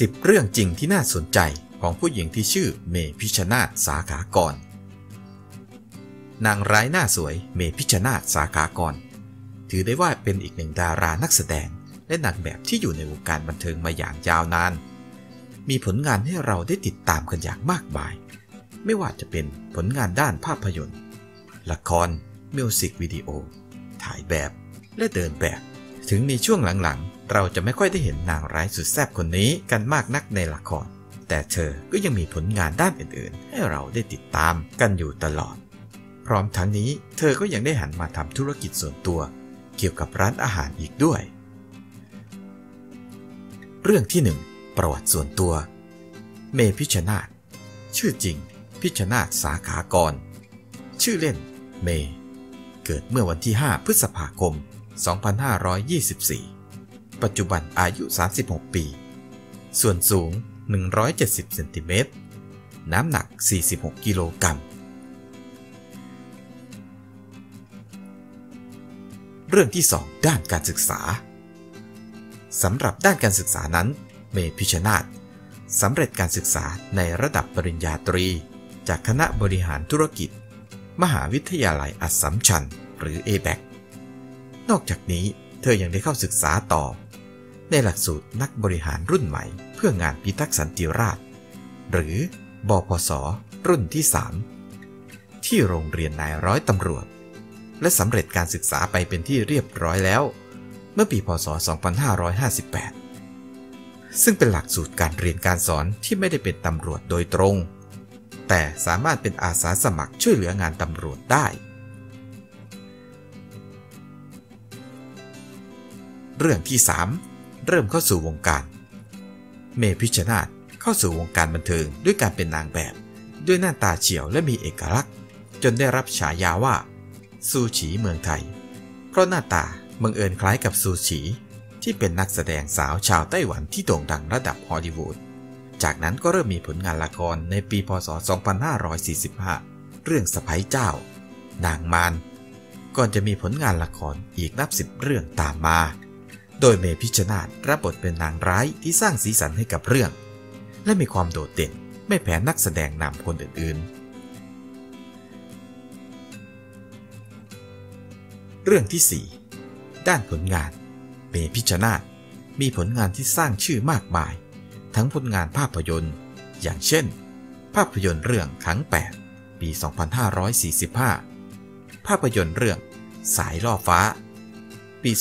10 เรื่องจริงที่น่าสนใจของผู้หญิงที่ชื่อเมพิชนาตสาขากร นางร้ายหน้าสวยเมพิชนาตสาขากร ถือได้ว่าเป็นอีกหนึ่งดารานักแสดง และนางแบบที่อยู่ในวงการบันเทิงมาอย่างยาวนาน มีผลงานให้เราได้ติดตามกันอย่างมากมาย ไม่ว่าจะเป็นผลงานด้านภาพยนตร์ ละครมิวสิกวิดีโอ ถ่ายแบบและเดินแบบ ถึงในช่วงหลังๆ เราจะไม่ค่อยได้เห็นนางร้ายสุดแซ่บคนนี้กันมากนักในละคร แต่เธอก็ยังมีผลงานด้านอื่นๆ ให้เราได้ติดตามกันอยู่ตลอด พร้อมทั้งนี้เธอก็ยังได้หันมาทำธุรกิจส่วนตัว เกี่ยวกับร้านอาหารอีกด้วย เรื่องที่ 1 ประวัติส่วนตัว เมพิชนาธชื่อจริง พิชนาธสาขากร ชื่อเล่น เม เกิดเมื่อวันที่ 5 พฤษภาคม 2524 ปัจจุบันอายุ 36 ปี ส่วนสูง 170 เซนติเมตร น้ำหนัก 46 กิโลกรัม เรื่องที่ 2 ด้านการศึกษา สำหรับด้านการศึกษานั้น เมพิชนาธสำเร็จการศึกษาในระดับปริญญาตรี จากคณะบริหารธุรกิจ มหาวิทยาลัยอัสสัมชัญหรือ a b a c นอกจากนี้เธอยังได้เข้าศึกษาต่อ ในหลักสูตรนักบริหารรุ่นใหม่ เพื่องานพิทักษ์สันติราษฎร์หรือบพศรุ่นที่ 3 ที่โรงเรียนนายร้อยตำรวจ และสำเร็จการศึกษาไปเป็นที่เรียบร้อยแล้ว เมื่อปีพศ 2558 ซึ่งเป็นหลักสูตรการเรียนการสอนที่ไม่ได้เป็นตำรวจโดยตรง แต่สามารถเป็นอาสาสมัครช่วยเหลืองานตำรวจได้ เรื่องที่ 3 เริ่มเข้าสู่วงการ เมพิชนาธเข้าสู่วงการบันเทิงด้วยการเป็นนางแบบ ด้วยหน้าตาเฉียวและมีเอกลักษณ์ จนได้รับฉายาว่า ซูฉีเมืองไทย เพราะหน้าตาบังเอิญคล้ายกับซูฉีที่เป็นนักแสดงสาวชาวไต้หวันที่โด่งดังระดับฮอลลีวูด จากนั้นก็เริ่มมีผลงานละครในปีพศ 2545 เรื่องสะพ้ยเจ้า นางมารก่อนจะมีผลงานละครอีกนับสิบเรื่องตามมา โดยเมพิชนาธรับบทเป็นนางร้ายที่สร้างสีสันให้กับเรื่อง และมีความโดดเด่นไม่แพ้นักแสดงนำคนอื่นๆ เรื่องที่ 4 ด้านผลงาน เมพิชนาธมีผลงานที่สร้างชื่อมากมาย ทั้งผลงานภาพยนตร์ อย่างเช่น ภาพยนตร์เรื่องขัง8ปี 2545 ภาพยนตร์เรื่อง สายล่อฟ้า ปี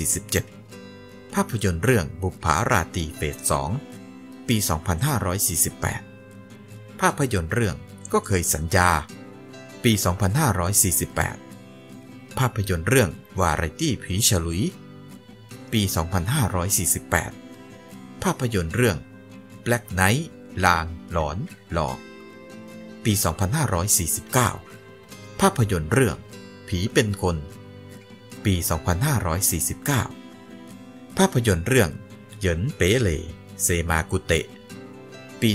2547 ภาพยนตร์เรื่องบุปผาราตีเฟส2ปี 2548 ภาพยนตร์เรื่องก็เคยสัญญา ปี 2548 ภาพยนตร์เรื่องวาไรตี้ผีฉลุย ปี 2548 ภาพยนตร์เรื่อง Black Knight ลาง หลอน หลอก ปี 2549 ภาพยนตร์เรื่อง ผีเป็นคน ปี 2549 ภาพยนตร์เรื่อง เหยินเป๋เล เซมากุเตะ ปี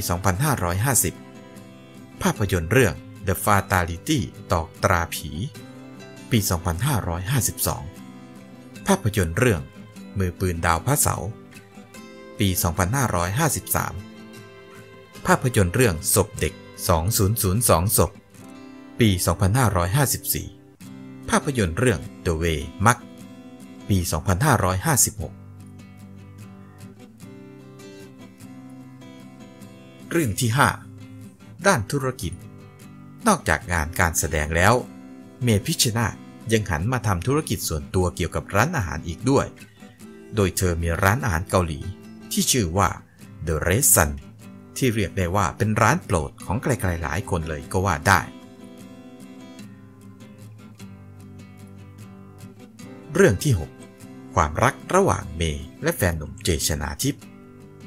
2550 ภาพยนตร์เรื่อง The Fatality ตอกตราผี ปี 2552 ภาพยนตร์เรื่อง มือปืนดาวพระเสา ปี 2553 ภาพยนตร์เรื่องศพเด็ก 2002 ศพ ปี 2554 ภาพยนตร์เรื่อง The Way มักปี 2556 เรื่องที่ 5 ด้านธุรกิจ นอกจากงานการแสดงแล้ว เมพิชนายังหันมาทำธุรกิจส่วนตัวเกี่ยวกับร้านอาหารอีกด้วย โดยเธอมีร้านอาหารเกาหลี ที่ชื่อว่า The r e s u n ที่เรียกได้ว่าเป็นร้านโปรดของใครๆหลายคนเลยก็ว่าได้ เรื่องที่ 6 ความรักระหว่างเมย์และแฟนหนุ่มเจชนาทิพย์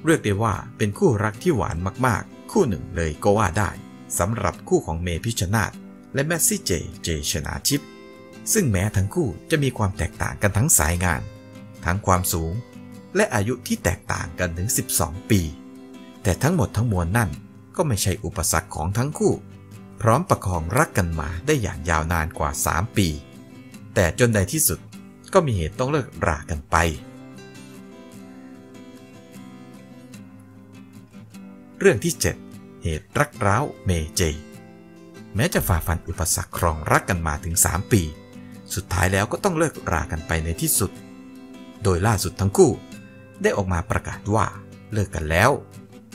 เรียกได้ว่าเป็นคู่รักที่หวานมากๆ คู่หนึ่งเลยก็ว่าได้สำหรับคู่ของเมพิชนาธและแมสซี่เจเจชนาทิพย์ซึ่งแม้ทั้งคู่จะมีความแตกต่างกันทั้งสายงาน ทั้งความสูง และอายุที่แตกต่างกันถึง 12 ปี แต่ทั้งหมดทั้งมวลนั่นก็ไม่ใช่อุปสรรคของทั้งคู่ พร้อมประคองรักกันมาได้อย่างยาวนานกว่า 3 ปี แต่จนในที่สุด ก็มีเหตุต้องเลิกรากันไป เรื่องที่ 7 เหตุรักร้าวเมเจ แม้จะฝ่าฟันอุปสรรคครองรักกันมาถึง 3 ปี สุดท้ายแล้วก็ต้องเลิกรากันไปในที่สุด โดยล่าสุดทั้งคู่ ได้ออกมาประกาศว่าเลิกกันแล้ว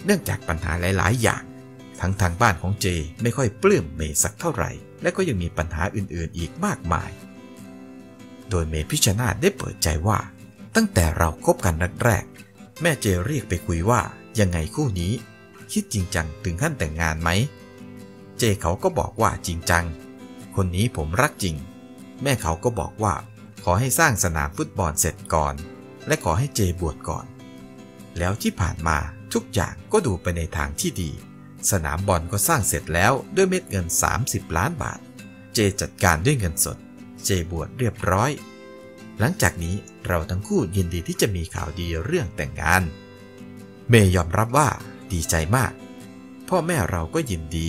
เนื่องจากปัญหาหลาย ๆ อย่าง ทั้งทางบ้านของเจไม่ค่อยปลื้มเมย์สักเท่าไหร่ และก็ยังมีปัญหาอื่น ๆ อีกมากมาย โดยเมพิชนาได้เปิดใจว่า ตั้งแต่เราคบกันแรกๆแม่เจเรียกไปคุยว่ายังไงคู่นี้ คิดจริงจังถึงขั้นแต่งงานไหม เจเขาก็บอกว่าจริงจัง คนนี้ผมรักจริง แม่เขาก็บอกว่า ขอให้สร้างสนามฟุตบอลเสร็จก่อน และขอให้เจบวชก่อน แล้วที่ผ่านมาทุกอย่างก็ดูไปในทางที่ดี สนามบอลก็สร้างเสร็จแล้วด้วยเม็ดเงิน 30 ล้านบาท เจจัดการด้วยเงินสด เจบวชเรียบร้อย หลังจากนี้เราทั้งคู่ยินดีที่จะมีข่าวดีเรื่องแต่งงาน เมย์ยอมรับว่าดีใจมาก พ่อแม่เราก็ยินดี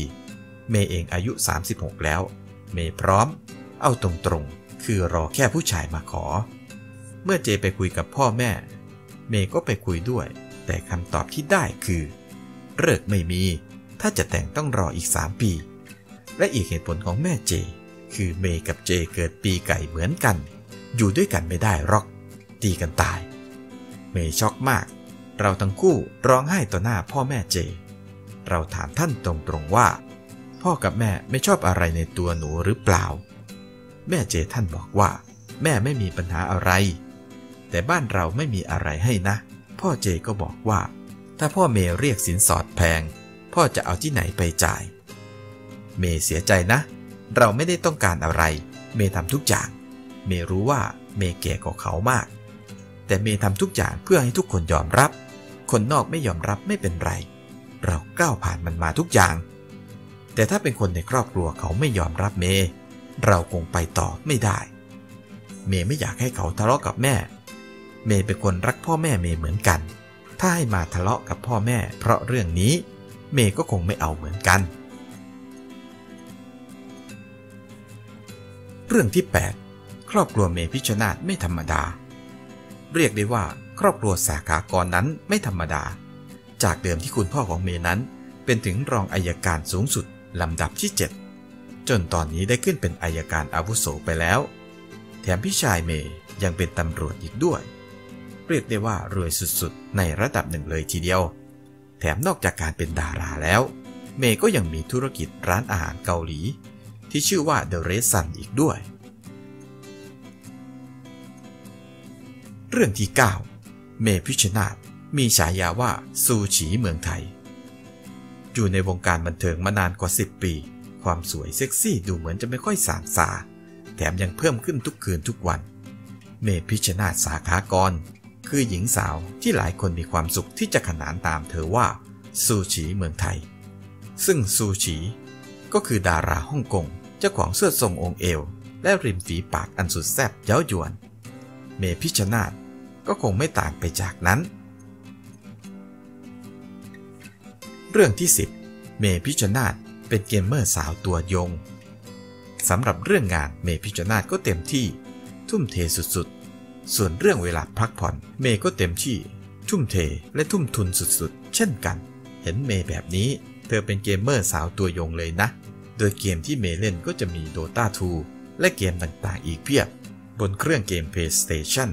เมย์เองอายุ 36 แล้ว เมย์พร้อม เอาตรงๆ คือรอแค่ผู้ชายมาขอ เมื่อเจไปคุยกับพ่อแม่ เมย์ก็ไปคุยด้วย แต่คำตอบที่ได้คือเลิกไม่มี ถ้าจะแต่งต้องรออีก 3 ปี และอีกเหตุผลของแม่เจ คือเมย์กับเจเกิดปีไก่เหมือนกัน อยู่ด้วยกันไม่ได้หรอก ตีกันตาย เมย์ช็อกมาก เราทั้งคู่ร้องไห้ต่อหน้าพ่อแม่เจ เราถามท่านตรงๆว่า พ่อกับแม่ไม่ชอบอะไรในตัวหนูหรือเปล่า แม่เจท่านบอกว่า แม่ไม่มีปัญหาอะไร แต่บ้านเราไม่มีอะไรให้นะ พ่อเจก็บอกว่า ถ้าพ่อเมย์เรียกสินสอดแพง พ่อจะเอาที่ไหนไปจ่าย เมย์เสียใจนะ เราไม่ได้ต้องการอะไร เมย์ทำทุกอย่าง เมย์รู้ว่าเมย์แก่กว่าเขามาก แต่เมย์ทำทุกอย่างเพื่อให้ทุกคนยอมรับ คนนอกไม่ยอมรับไม่เป็นไร เราก้าวผ่านมันมาทุกอย่าง แต่ถ้าเป็นคนในครอบครัวเขาไม่ยอมรับเมย์เราคงไปต่อไม่ได้ เมย์ไม่อยากให้เขาทะเลาะกับแม่ เมย์เป็นคนรักพ่อแม่เมย์เหมือนกัน ถ้าให้มาทะเลาะกับพ่อแม่ เพราะเรื่องนี้ เมย์ก็คงไม่เอาเหมือนกัน เรื่องที่ 8 ครอบครัวเมพิชนาธไม่ธรรมดา เรียกได้ว่าครอบครัวสาขากรนั้นไม่ธรรมดา จากเดิมที่คุณพ่อของเมนั้น เป็นถึงรองอายการสูงสุดลำดับที่ 7 จนตอนนี้ได้ขึ้นเป็นอายการอาวุโสไปแล้ว แถมพี่ชายเมย์ยังเป็นตำรวจอีกด้วย เรียกได้ว่ารวยสุดๆ ในระดับหนึ่งเลยทีเดียว แถมนอกจากการเป็นดาราแล้ว เมย์ก็ยังมีธุรกิจร้านอาหารเกาหลี ที่ชื่อว่า The Red Sun อีกด้วย เรื่องที่ 9 เมพิชนาธมีฉายาว่าซูฉีเมืองไทย อยู่ในวงการบันเทิงมานานกว่า 10 ปี ความสวยเซ็กซี่ดูเหมือนจะไม่ค่อยสางสา แถมยังเพิ่มขึ้นทุกคืนทุกวัน เมพิชนาธสาขากร คือหญิงสาวที่หลายคนมีความสุขที่จะขนานตามเธอว่าซูฉีเมืองไทย ซึ่งซูฉีก็คือดาราฮ่องกง จ้าของเสื้อทรงองค์เอว และริมฝีปากอันสุดแซ่บเย้ายวน เมย์ พิชญ์นาฏก็คงไม่ต่างไปจากนั้น เรื่องที่ 10 เมย์ พิชญ์นาฏเป็นเกมเมอร์สาวตัวยงสำหรับเรื่องงานเมย์ พิชญ์นาฏก็เต็มที่ ทุ่มเทสุดๆ ส่วนเรื่องเวลาพักผ่อน เมย์ก็เต็มที่ ทุ่มเทและทุ่มทุนสุดๆ เช่นกัน เห็นเมย์แบบนี้ เธอเป็นเกมเมอร์สาวตัวยงเลยนะ โดยเกมที่เมเล่นก็จะมี Dota 2 และเกมต่างๆอีกเพียบ บนเครื่องเกม PlayStation